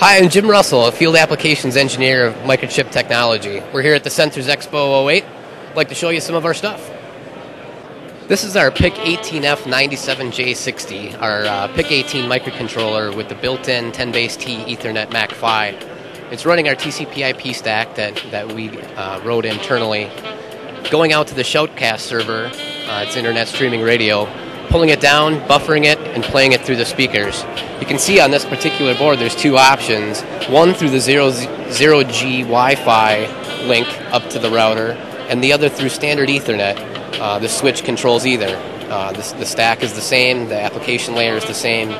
Hi, I'm Jim Russell, a field applications engineer of Microchip Technology. We're here at the Sensors Expo 08. I'd like to show you some of our stuff. This is our PIC18F97J60, our uh, PIC18 microcontroller with the built-in 10 base T Ethernet MAC PHY. It's running our TCP/IP stack that that we uh, wrote internally. Going out to the Shoutcast server, uh, it's internet streaming radio, pulling it down, buffering it, and playing it through the speakers. You can see on this particular board there's two options. One through the 0, 0G Wi-Fi link up to the router, and the other through standard Ethernet. Uh, the switch controls either. Uh, the, the stack is the same, the application layer is the same,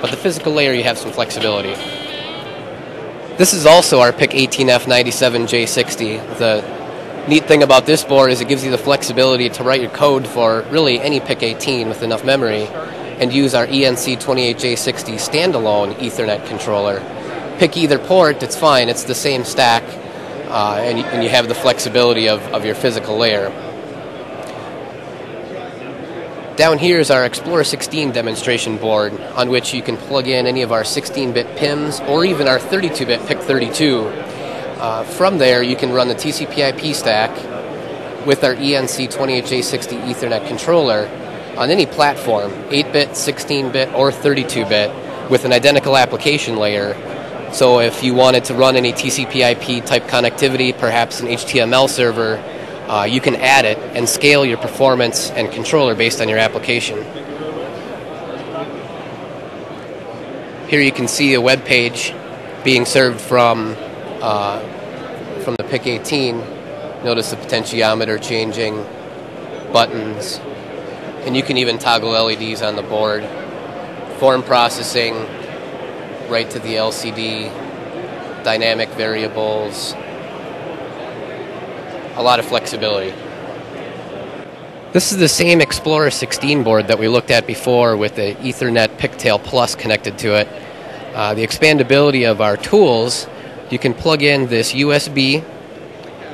but the physical layer you have some flexibility. This is also our PIC18F97J60. The neat thing about this board is it gives you the flexibility to write your code for really any PIC18 with enough memory and use our ENC28J60 standalone Ethernet controller. Pick either port, it's fine, it's the same stack, uh, and, and, you have the flexibility of, of your physical layer. Down here is our Explorer 16 demonstration board on which you can plug in any of our 16-bit PIMs or even our 32-bit PIC32. Uh, from there, you can run the TCP/IP stack with our ENC28J60 Ethernet controller on any platform, 8-bit, 16-bit, or 32-bit, with an identical application layer. So if you wanted to run any TCP/IP type connectivity, perhaps an HTML server, uh, you can add it and scale your performance and controller based on your application. Here you can see a web page being served from uh, from the PIC18. Notice the potentiometer changing, buttons, and you can even toggle LEDs on the board. Form processing, right to the LCD, dynamic variables, a lot of flexibility. This is the same Explorer 16 board that we looked at before with the Ethernet PICtail Plus connected to it. Uh, the expandability of our tools, you can plug in this USB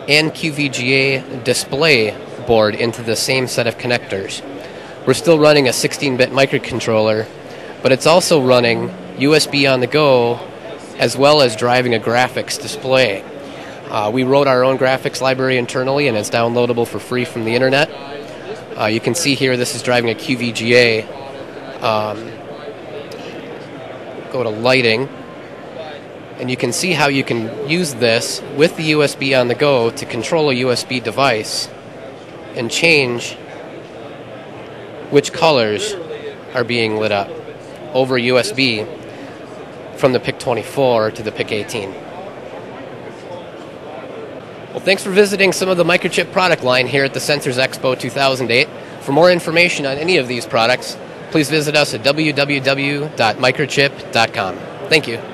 and QVGA display board into the same set of connectors. We're still running a 16 bit microcontroller, but it's also running USB on the go as well as driving a graphics display. Uh, we wrote our own graphics library internally, and it's downloadable for free from the internet. Uh, you can see here this is driving a QVGA. Um, go to lighting, and you can see how you can use this with the USB on the go to control a USB device and change which colors are being lit up over USB from the PIC 24 to the PIC 18. Well, thanks for visiting some of the Microchip product line here at the Sensors Expo 2008. For more information on any of these products, please visit us at www.microchip.com. Thank you.